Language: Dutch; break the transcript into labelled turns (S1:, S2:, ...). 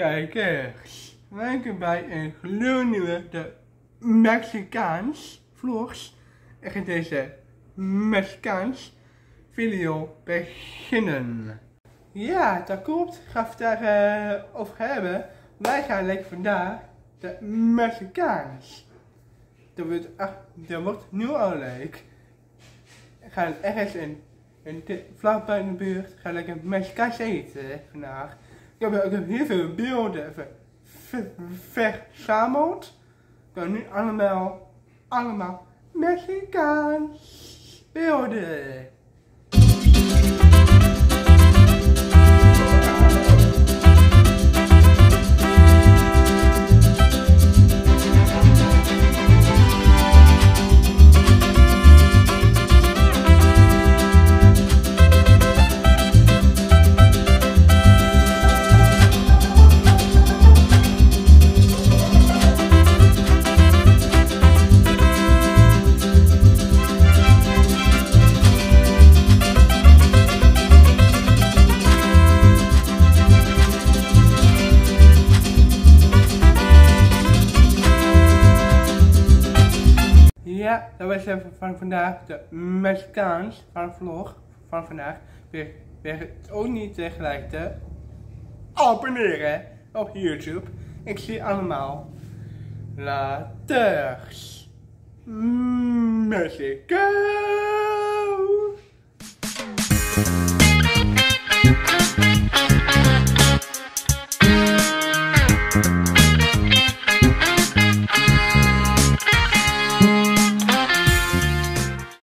S1: Kijkers. Welkom bij een gloednieuwe de Mexicaans vlogs. Ik ga deze Mexicaans video beginnen. Ja, dat. Ik ga het daar eh, over hebben. Wij gaan lekker vandaag de Mexicaans. Dat wordt, echt, dat wordt nu al leuk. Ik ga ergens in, in vlakbij de buurt, ga lekker Mexicaans eten vandaag. Heb, ik heb heel veel beelden ver- ver- verzameld. Kan nu allemaal, allemaal Mexicaans beelden. Ja, dat was van vandaag de Mexicaans van vlog van vandaag. Weer, weer ook niet tegelijk te abonneren op YouTube. Ik zie allemaal laters. Mexico.